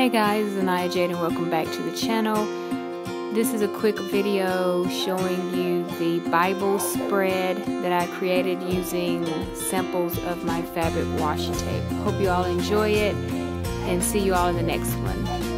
Hey guys, it's Anaya Jade and welcome back to the channel. This is a quick video showing you the Bible spread that I created using samples of my fabric washi tape. Hope you all enjoy it and see you all in the next one.